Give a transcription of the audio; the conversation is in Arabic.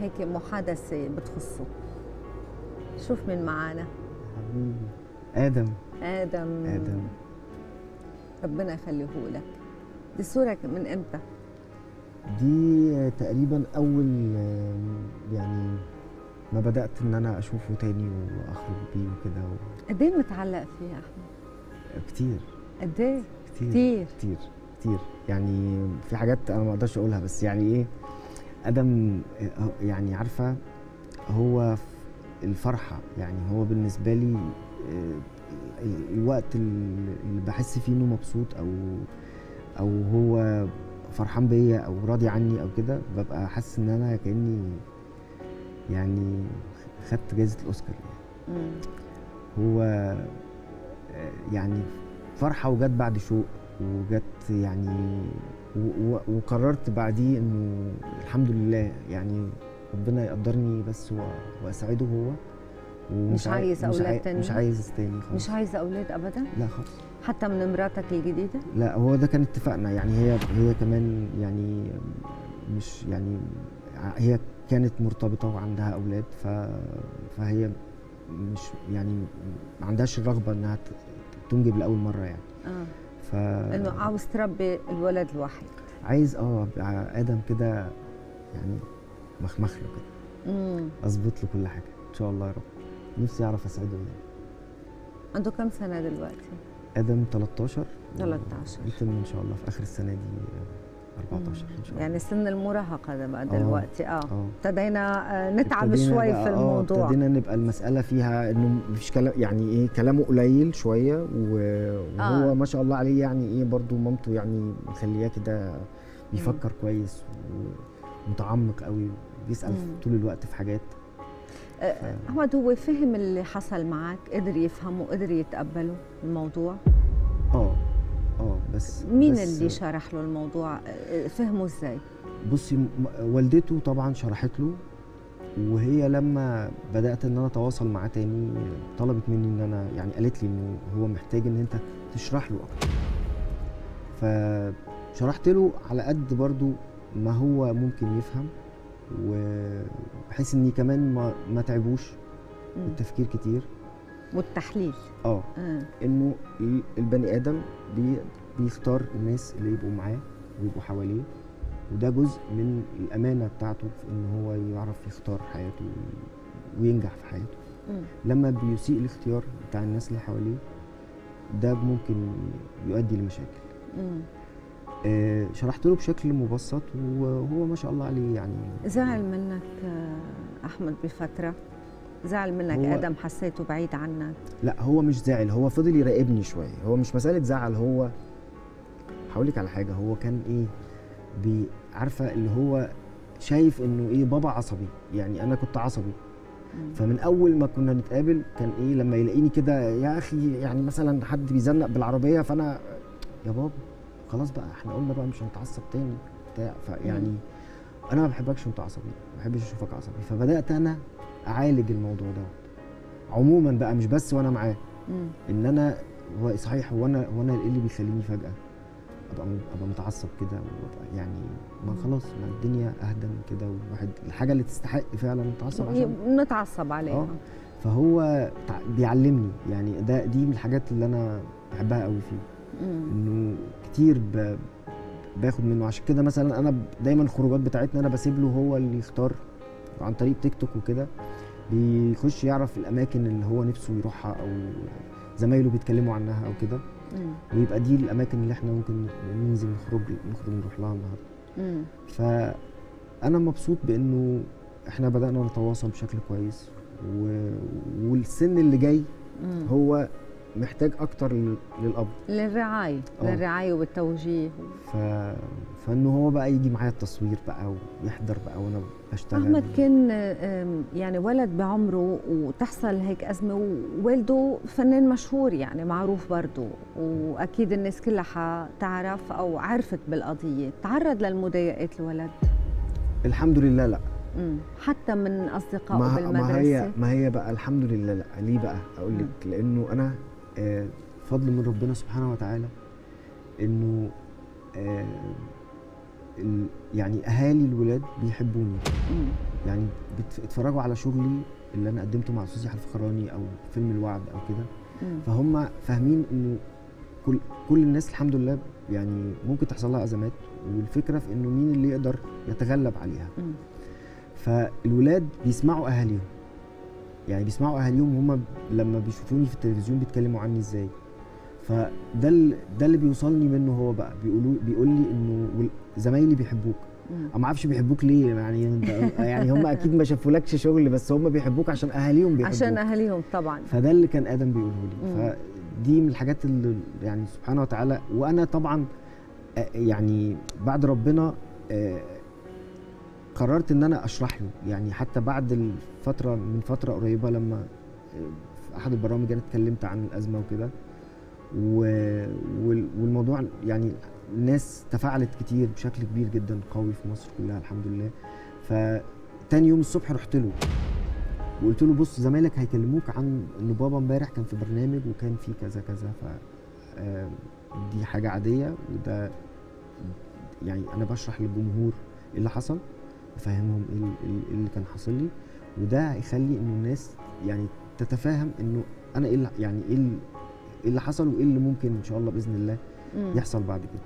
هيك محادثة بتخصه. شوف من معانا. حبيبي. آدم. آدم. آدم. ربنا يخليه لك. دي صورة من إمتى؟ دي تقريبا أول آم، يعني ما بدأت إن أنا أشوفه تاني وأخرج بيه وكده و- قد إيه متعلق فيه يا أحمد؟ كتير. قد إيه؟ كتير. كتير. كتير. كتير. يعني في حاجات أنا ما أقدرش أقولها بس يعني إيه؟ آدم يعني عارفة هو الفرحة يعني هو بالنسبة لي آه، ال- الوقت ال- اللي بحس فيه إنه مبسوط أو أو هو فرحان بيا أو راضي عني أو كده ببقى حاسس إن أنا كأني يعني خدت جائزه الأوسكار يعني. مم. هو آه، يعني فرحة وجت بعد شوق وجت يعني وقررت بعديه إنه الحمد لله يعني ربنا يقدرني بس و- واسعده هو ومش مش عايز عاي- تانيين؟ مش عايز تاني خالص مش عايزة أولاد أبدا؟ لا خالص حتى من مراتك الجديدة؟ لا هو ده كان اتفاقنا يعني هي هي كمان يعني مش يعني هي كانت مرتبطة وعندها أولاد ف فهي مش يعني ما عندهاش الرغبة إنها تنجب لأول مرة يعني آه ف إنه عاوز تربي الولد الوحيد عايز آه يبقى آدم كده يعني مخمخ له كده. أظبط له كل حاجة. إن شاء الله يا رب. نفسي أعرف اسعده يعني عنده كم سنة دلوقتي؟ آدم 13 و 13. يتم إن شاء الله في آخر السنة دي 14 ان شاء الله يعني سن المراهقة ده بقى آه. دلوقتي. آه. آه. ابتدينا آه، نتعب شوي في آه، الموضوع. ابتدينا نبقى المسألة فيها إنه مفيش كلام يعني إيه كلامه قليل شوية و- وهو آه. ما شاء الله عليه يعني إيه برضو مامته يعني مخلياه كده بيفكر كويس ومتعمق قوي بيسأل مم. طول الوقت في حاجات. آه، أحمد هو فهم اللي حصل معك قدر يفهمه؟ قدر يتقبله الموضوع؟ آه. بس مين بس اللي شرح له الموضوع؟ فهمه إزاي؟ بصي والدته طبعا شرحت له وهي لما بدأت إن أنا أتواصل معاه تاني طلبت مني إن أنا يعني قالت لي إنه هو محتاج إن أنت تشرح له أكتر. فشرحت له على قد برضو ما هو ممكن يفهم وبحيث اني كمان ما ما تعبوش. بالتفكير كتير. والتحليل. آه. آه. إنه ال- البني آدم بي بيختار الناس اللي يبقوا معاه ويبقوا حواليه. وده جزء من الأمانة بتاعته في إن هو يعرف يختار حياته وينجح في حياته. مم. لما بيسيء الاختيار بتاع الناس اللي حواليه ده ممكن يؤدي لمشاكل. آه شرحت له بشكل مبسط وهو ما شاء الله عليه يعني. زعل منك أحمد بفترة؟ زعل منك آدم حسيته بعيد عنك؟ لا هو مش زعل هو فضل يراقبني شوية. هو مش مسألة زعل هو هقول لك على حاجة هو كان إيه؟ بي عارفة اللي هو شايف إنه إيه؟ بابا عصبي يعني أنا كنت عصبي. فمن أول ما كنا نتقابل كان إيه؟ لما يلاقيني كده يا أخي يعني مثلا حد بيزنق بالعربية فأنا يا بابا خلاص بقى إحنا قلنا بقى مش هنتعصب تاني بتاع فيعني أنا ما بحبكش وأنت عصبي ما بحبش أشوفك عصبي. فبدأت أنا أعالج الموضوع ده عموما بقى مش بس وأنا معاه. إن أنا هو صحيح هو أنا هو أنا إيه اللي بيخليني فجأة. أبقى أبقى متعصب كده وابقى يعني ما. خلاص ما الدنيا أهدى من كده والواحد الحاجة اللي تستحق فعلا نتعصب عشان نتعصب عليها آه. فهو بيعلمني يعني ده دي من الحاجات اللي أنا بحبها قوي فيه. إنه كتير ب... باخد منه عشان كده مثلا أنا دايما الخروجات بتاعتنا أنا بسيب له هو اللي يختار عن طريق تيك توك وكده بيخش يعرف الأماكن اللي هو نفسه يروحها أو زمايله بيتكلموا عنها أو كده. ويبقى دي الأماكن اللي إحنا ممكن ننزل نخرج نخرج نروح لها النهارده. فأنا مبسوط بإنه إحنا بدأنا نتواصل بشكل كويس و... والسن اللي جاي مم. هو محتاج أكتر لل- للأب. للرعاية آه. للرعاية والتوجيه. ف... فإنه هو بقى يجي معايا التصوير بقى ويحضر بقى وأنا بشتغل. أحمد كان يعني ولد بعمره وتحصل هيك أزمة ووالده فنان مشهور يعني معروف برضه. وأكيد الناس كلها حتعرف أو عرفت بالقضية. تعرض للمضايقات الولد؟ الحمد لله لا. مم. حتى من أصدقائه ما, ما هي ما هي بقى الحمد لله لا. ليه بقى؟ أقول لك لأنه أنا فضل من ربنا سبحانه وتعالى إنه آه يعني أهالي الولاد بيحبوني. يعني اتفرجوا على شغلي اللي أنا قدمته مع أستاذ يحيى الفخراني أو فيلم الوعد أو كده. فهم فاهمين إنه كل كل الناس الحمد لله يعني ممكن تحصل لها أزمات والفكرة في إنه مين اللي يقدر يتغلب عليها. فالولاد بيسمعوا أهاليهم يعني بيسمعوا أهاليهم هم لما بيشوفوني في التلفزيون بيتكلموا عني إزاي. فده ده اللي بيوصلني منه هو بقى بيقولوا بيقول لي انه زمايلي بيحبوك. أنا ما أعرفش بيحبوك ليه يعني أنت يعني هم أكيد ما شافولكش شغل بس هم بيحبوك عشان أهاليهم بيحبوك. عشان أهاليهم طبعا. فده اللي كان آدم بيقوله لي. فدي من الحاجات اللي يعني سبحانه وتعالى وأنا طبعا يعني بعد ربنا آه، قررت إن أنا أشرح له. يعني حتى بعد الفترة من فترة قريبة لما في أحد البرامج أنا اتكلمت عن الأزمة وكده والموضوع يعني الناس تفاعلت كتير بشكل كبير جدا قوي في مصر كلها الحمد لله. فتاني يوم الصبح رحت له وقلت له بص زمايلك هيكلموك عن إن بابا امبارح كان في برنامج وكان في كذا كذا ف آه، دي حاجة عادية وده يعني أنا بشرح للجمهور إيه اللي حصل. أفهمهم إيه ال- إيه اللي كان حاصل لي وده هيخلي إنه الناس يعني تتفاهم إنه أنا إيه يعني إيه اللي- إيه حصل وإيه اللي ممكن إن شاء الله بإذن الله. يحصل بعد كده